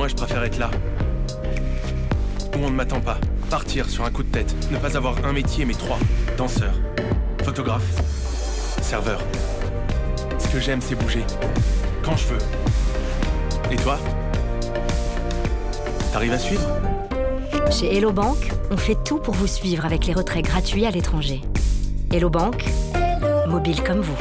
Moi, je préfère être là. Où on ne m'attend pas. Partir sur un coup de tête. Ne pas avoir un métier, mais trois. Danseur. Photographe. Serveur. Ce que j'aime, c'est bouger. Quand je veux. Et toi? T'arrives à suivre? Chez Hello Bank, on fait tout pour vous suivre avec les retraits gratuits à l'étranger. Hello Bank, mobile comme vous.